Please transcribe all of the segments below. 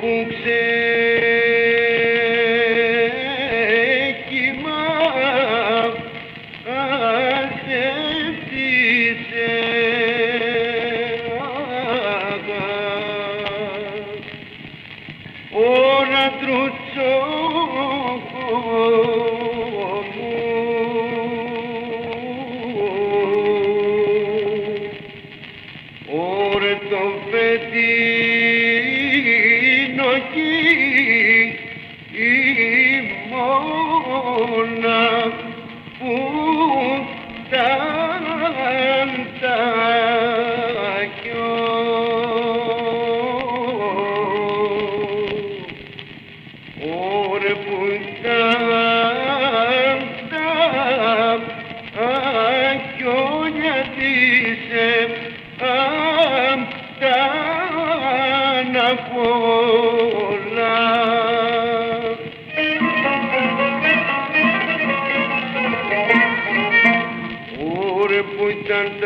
που ξέχυμα ασέφτισε ώρα μου. Ωρε το φετινό ना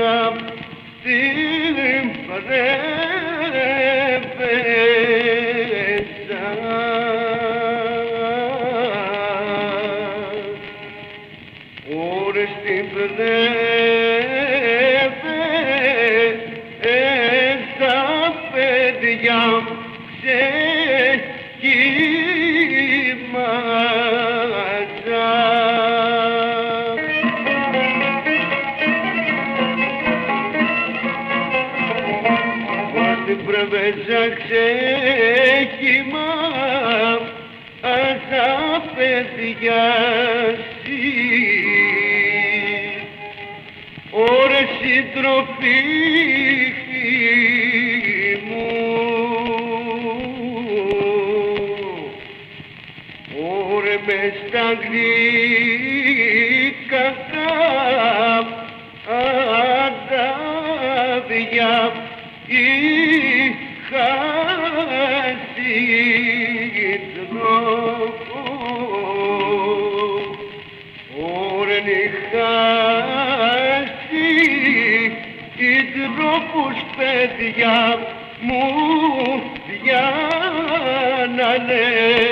ανάζα την πρέπεσα Ωρε στην πρέπεσα παιδιά ξεκοίμαζα Στην πρεβέζα ξέχυμα Αχα παιδιά Ωρες συντροφή μου. Ωρε μες στα γλυκά αντάδια είχα παιδιά μου για να λένε